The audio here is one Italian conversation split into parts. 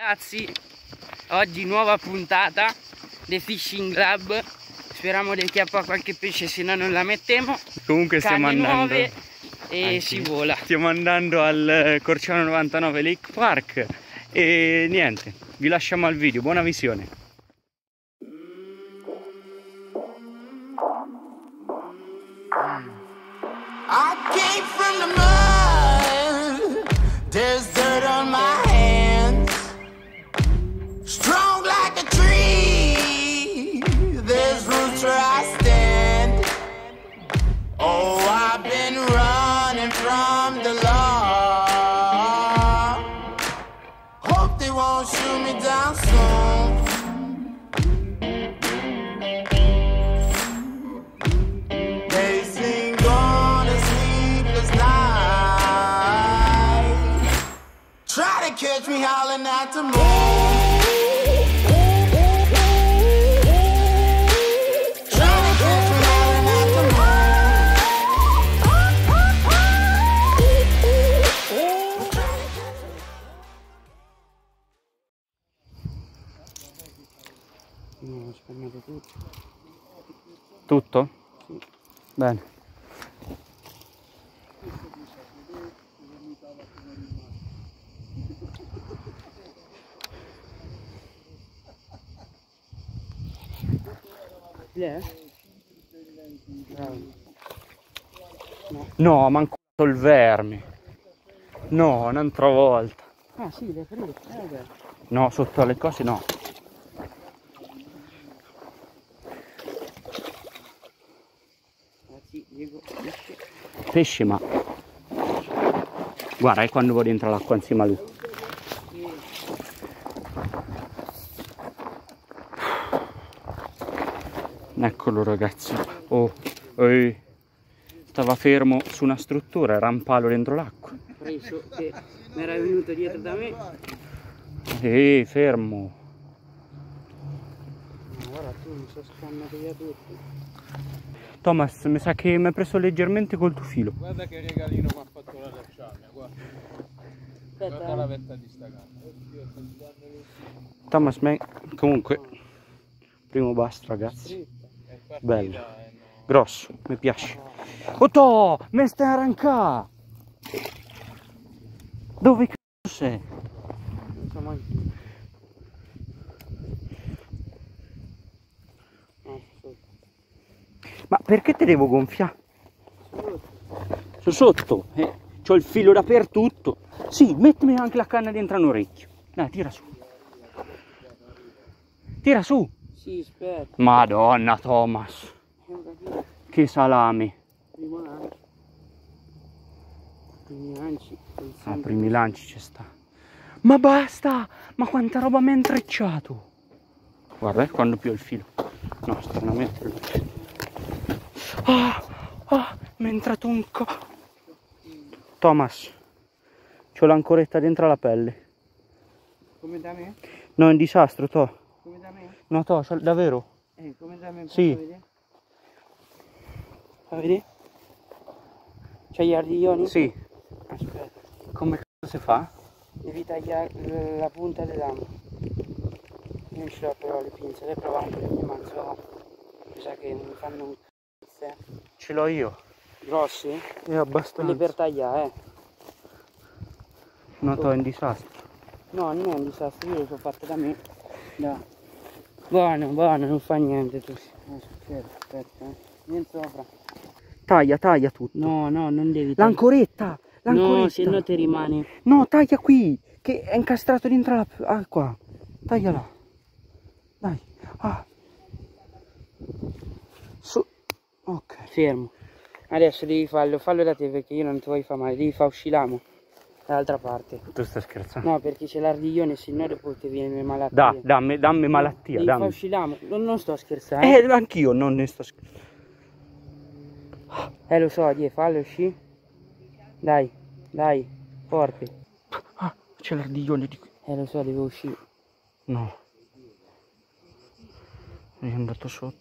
Ragazzi, oggi nuova puntata The Fishing Club. Speriamo di chiappare qualche pesce, se no non la mettiamo. Comunque stiamo Canne andando. e Anzi, si vola. Stiamo andando al eh, Corciano 99 Lake Park e niente, vi lasciamo al video, buona visione. Moon. No, ho spagnato tutto. Tutto? Bene. Bravo. No, manco il verme. No, un'altra volta. Ah sì, l'hai preso. Eh. No, sotto alle cose no. Pesce ma... Guarda, è quando vuoi entrare l'acqua insieme a lui. Eccolo ragazzi. Oh, ehi. Stava fermo su una struttura, era un palo dentro l'acqua. Che mi era venuto dietro da me. Ehi, fermo. Guarda tu mi sono scannato via tutto. Thomas, mi sa che mi hai preso leggermente col tuo filo. Guarda che regalino mi ha fatto la lasciagna, guarda. Guarda la vetta di sta. Thomas, me... comunque, primo basta ragazzi. Bello. e no- Grosso, mi piace. Otto, me stai arrancà. Dove cazzo sei? non so mai. No, sotto. Ma perché te devo gonfiare? Sotto. Sono sotto, eh. C'ho il filo dappertutto. Sì, mettimi anche la canna dentro un orecchio. Dai, tira su. Tira su. Sì, aspetta. Madonna, Thomas. Che salami. Primo lancio. Primi lanci. Ah, primi lanci ci sta. Ma basta! Ma quanta roba mi ha intrecciato! Guarda, eh, quando più il filo. No, stranamente. Ah! Ah! Mi è entrato un co... Thomas, c'ho l'ancoretta dentro la pelle. Come da me? No, è un disastro, To. No, To, davvero. Eh, come da me? Posso Sì. vedere? Fa vedere? C'hai gli ardiglioni? Sì. Aspetta, Come cazzo si fa? devi tagliare la punta del ramo. Io non ce l'ho però le pinze, le provare un po' di manzo. Mi sa che mi fanno un cazzo. eh. Ce l'ho io. Grossi? Quelli abbastanza. per tagliare, eh. No, To, è un disastro. No, non è un disastro, io le sono fatte da me. Da. Buono, buono, non fa niente tu. Aspetta, aspetta, eh. Vieni sopra. Taglia, taglia tutto. No, no, non devi tagliare. L'ancoretta! L'ancoretta! No, se no ti rimane. No, taglia qui, che è incastrato dentro la... Ah, qua. Tagliala. Dai. Ah. Su. Ok. Fermo. Adesso devi farlo, fallo da te perché io non ti voglio fare male, devi fare uscilamo dall'altra parte. Tu stai scherzando? No, perché c'è l'ardiglione, se no dopo ti viene malattia. Da, dammi, dammi malattia, dammi. uscilamo, non, non sto scherzando. Eh, anch'io non ne sto scherzando. Eh, lo so, die, fallo uscì. Dai, dai, forte. Ah, c'è l'ardiglione di qui. Eh, lo so, devo uscire. No. È andato sotto.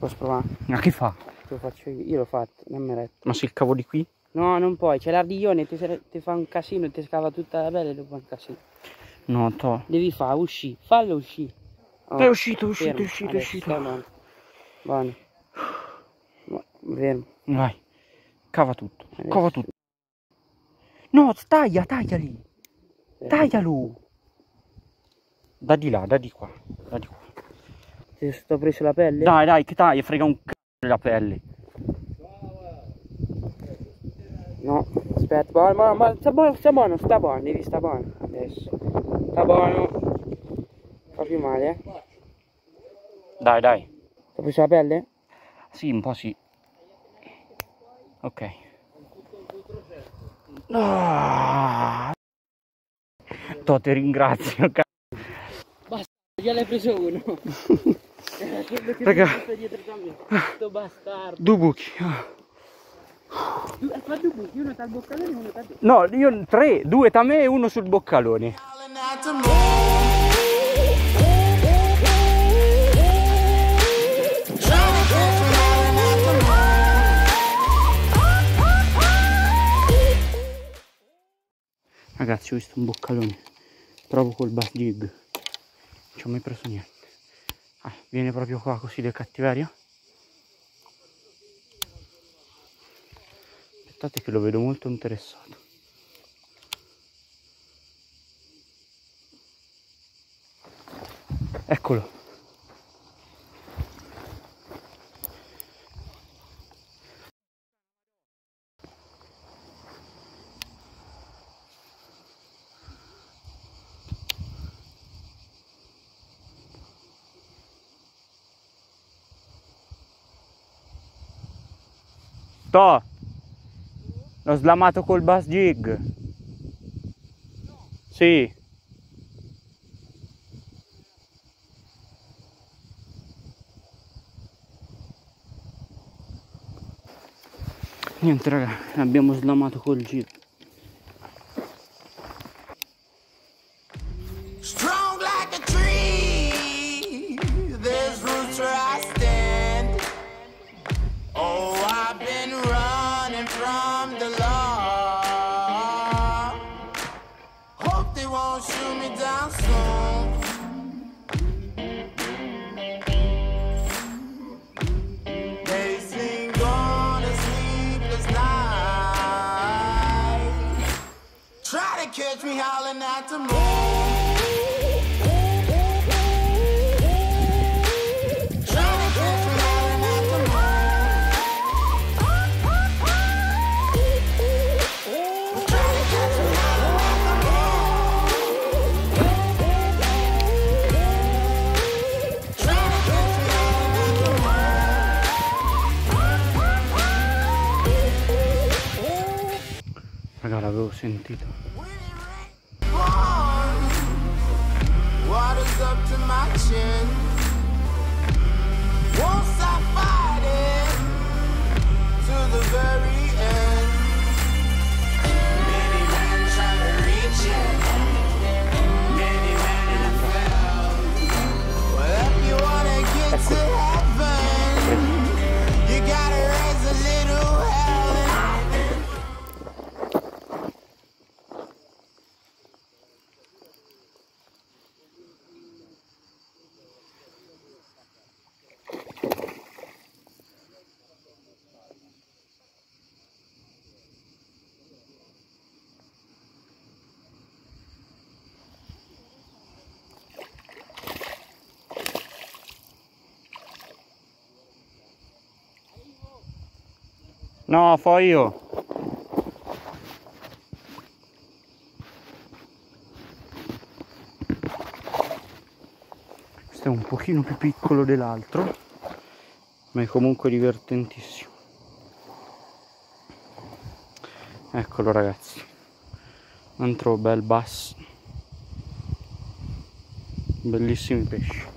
Posso provare? Ma che fa? Lo faccio io, io l'ho fatto, non mi retto. Ma se il cavo di qui? No, non puoi, c'è l'ardiglione, ti, ti fa un casino, ti scava tutta la pelle dopo un casino. No, to. Devi fare, uscì, fallo uscì. Oh, È uscito, è uscito, fermo, è uscito, è uscito. buono. Buono. Bu- Fermo. Vai. Cava tutto. Adesso. Cava tutto. No, taglia, tagliali. fermo. Taglialo. Da di là, da di qua. Da di qua. Ti sto preso la pelle? Dai, dai, che taglia, frega un c***o della pelle. No, aspetta, buono, buono, buono, sta buono, sta buono, sta buono, devi sta buono. Adesso. Sta buono. Fa più male, eh? Dai, dai. Ti ho preso la pelle? Sì, un po' sì. Ok. Ah. To, ti ringrazio, c***o. Già l'hai preso uno. Raga. dietro bastardo. Due buchi. No, io tre, due da me e uno sul boccalone. Ragazzi, ho visto un boccalone. Proprio col bass jig. Non ci ho mai preso niente. Ah, viene proprio qua così del cattiverio. Aspettate che lo vedo molto interessato. Eccolo. To! L'ho slamato col bass jig. Sì. Niente raga, l'abbiamo slamato col jig. Catch me howling at the moon. Try to catch me howling at the moon. Try to catch me howling at the moon. Try to catch me howling at the Raga, l'avevo sentito. No, fo io. Questo è un pochino più piccolo dell'altro, ma è comunque divertentissimo. Eccolo ragazzi, un altro bel bass, bellissimi pesci.